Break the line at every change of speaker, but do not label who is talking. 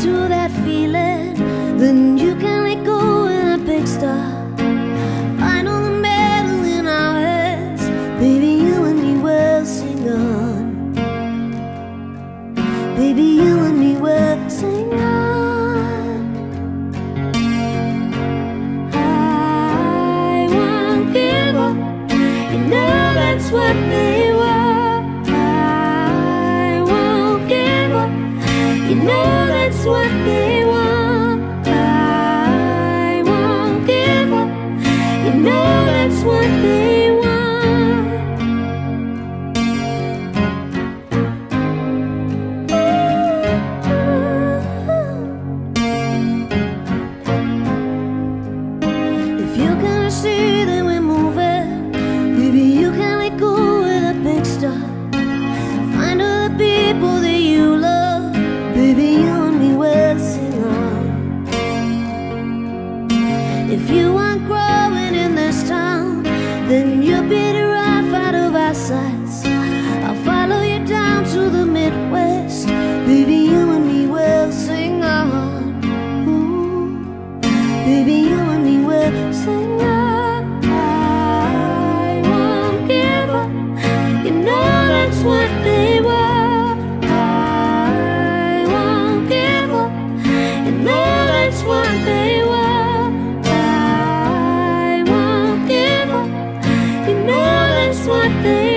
to that feeling Then you can let go and a big star. Find all the metal in our heads Baby, you and me will sing on. Baby, you the Midwest. Baby, you and me will sing on Ooh. Baby, you and me will sing on I won't give up. You know that's what they I won't give up. You know that's what they I won't give up. You know that's what they